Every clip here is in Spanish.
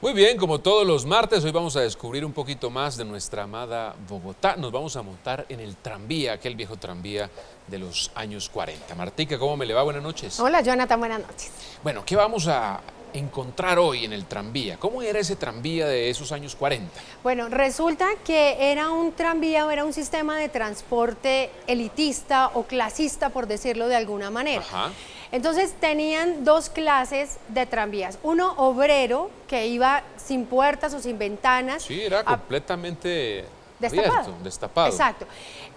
Muy bien, como todos los martes, hoy vamos a descubrir un poquito más de nuestra amada Bogotá. Nos vamos a montar en el tranvía, aquel viejo tranvía de los años 40. Martica, ¿cómo me le va? Buenas noches. Hola, Jonathan, buenas noches. Bueno, ¿qué vamos a encontrar hoy en el tranvía? ¿Cómo era ese tranvía de esos años 40? Bueno, resulta que era un tranvía o era un sistema de transporte elitista o clasista, por decirlo de alguna manera. Ajá. Entonces tenían dos clases de tranvías. Uno obrero, que iba sin puertas o sin ventanas. Sí, era a- completamente Destapado. abierto, destapado. Exacto.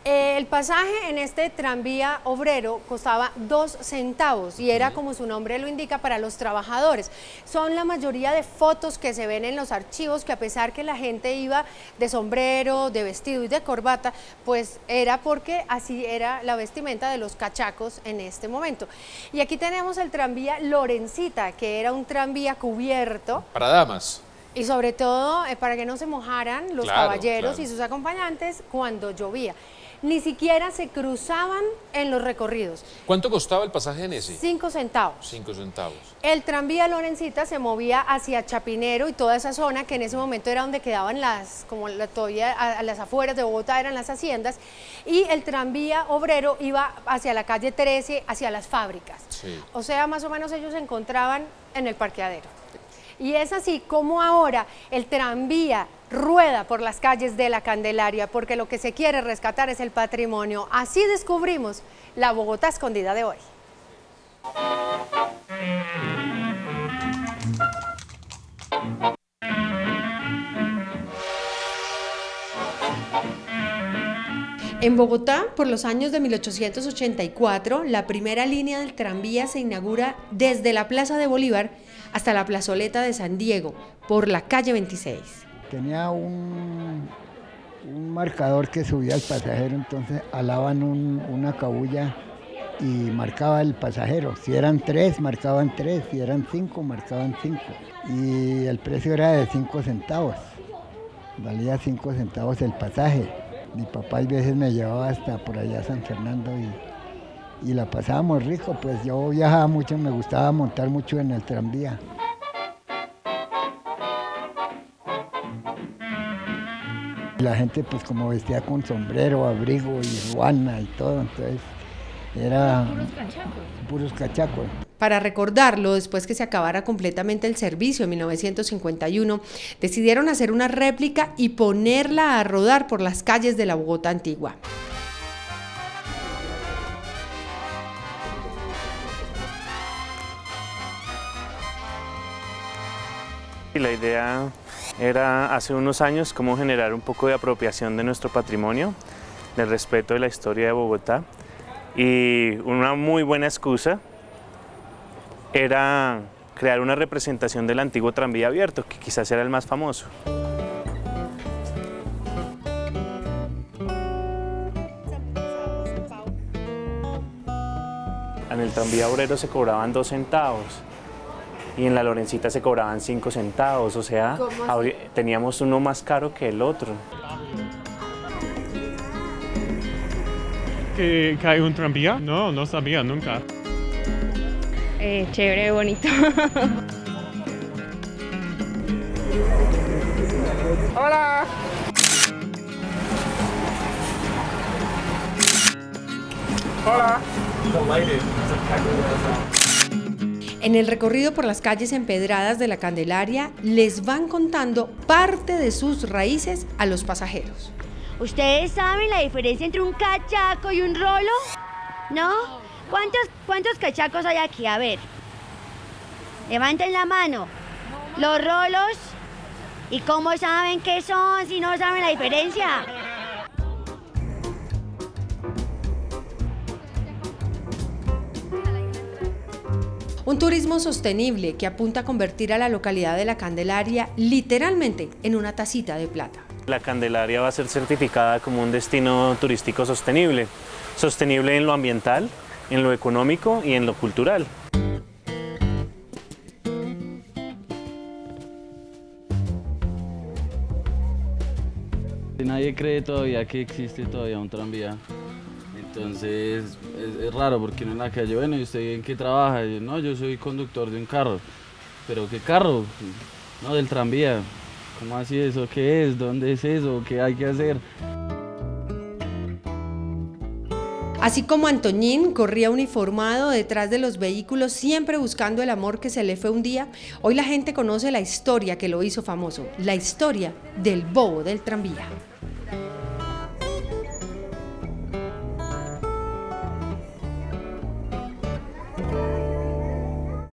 Eh, el pasaje en este tranvía obrero costaba dos centavos y era, como su nombre lo indica, para los trabajadores. Son la mayoría de fotos que se ven en los archivos que a pesar que la gente iba de sombrero, de vestido y de corbata, pues era porque así era la vestimenta de los cachacos en este momento. Y aquí tenemos el tranvía Lorencita, que era un tranvía cubierto. Para damas. Y sobre todo eh, para que no se mojaran los Claro, caballeros claro. y sus acompañantes cuando llovía. Ni siquiera se cruzaban en los recorridos. ¿Cuánto costaba el pasaje en ese? Cinco centavos. Cinco centavos. El tranvía Lorencita se movía hacia Chapinero y toda esa zona que en ese momento era donde quedaban las, como la, todavía a, a las afueras de Bogotá eran las haciendas, y el tranvía obrero iba hacia la calle 13, hacia las fábricas. Sí. O sea, más o menos ellos se encontraban en el parqueadero. Y es así como ahora el tranvía rueda por las calles de la Candelaria, porque lo que se quiere rescatar es el patrimonio. Así descubrimos la Bogotá escondida de hoy. En Bogotá, por los años de 1884, la primera línea del tranvía se inaugura desde la Plaza de Bolívar hasta la plazoleta de San Diego, por la calle 26. Tenía un, un marcador que subía al pasajero, entonces alaban un- una cabulla y marcaba el pasajero. Si eran tres, marcaban tres, si eran cinco, marcaban cinco. Y el precio era de cinco centavos, valía cinco centavos el pasaje. Mi papá a veces me llevaba hasta por allá a San Fernando y, y la pasábamos rico, pues yo viajaba mucho, me gustaba montar mucho en el tranvía. La gente pues como vestía con sombrero, abrigo y ruana y todo, entonces era puros cachacos. Para recordarlo, después que se acabara completamente el servicio en 1951, decidieron hacer una réplica y ponerla a rodar por las calles de la Bogotá antigua. Y la idea era hace unos años cómo generar un poco de apropiación de nuestro patrimonio, del respeto de la historia de Bogotá. Y una muy buena excusa era crear una representación del antiguo tranvía abierto, que quizás era el más famoso. En el tranvía obrero se cobraban dos centavos y en la Lorencita se cobraban cinco centavos, o sea, teníamos uno más caro que el otro. ¿Que, que hay un tranvía? No, no sabía nunca. Eh, chévere, bonito. En el recorrido por las calles empedradas de la Candelaria, les van contando parte de sus raíces a los pasajeros. ¿Ustedes saben la diferencia entre un cachaco y un rolo? ¿No? ¿Cuántos, cuántos cachacos hay aquí? A ver. Levanten la mano. Los rolos. ¿Y cómo saben qué son si no saben la diferencia? Un turismo sostenible que apunta a convertir a la localidad de la Candelaria literalmente en una tacita de plata. La Candelaria va a ser certificada como un destino turístico sostenible, sostenible en lo ambiental, en lo económico y en lo cultural. Nadie cree todavía que existe todavía un tranvía. Entonces es, raro porque uno en la calle, bueno, ¿y usted en qué trabaja? Yo, no, yo soy conductor de un carro. ¿Pero qué carro? No, del tranvía. ¿Cómo así eso? ¿Qué es? ¿Dónde es eso? ¿Qué hay que hacer? Así como Antoñín corría uniformado detrás de los vehículos, siempre buscando el amor que se le fue un día, hoy la gente conoce la historia que lo hizo famoso, la historia del bobo del tranvía.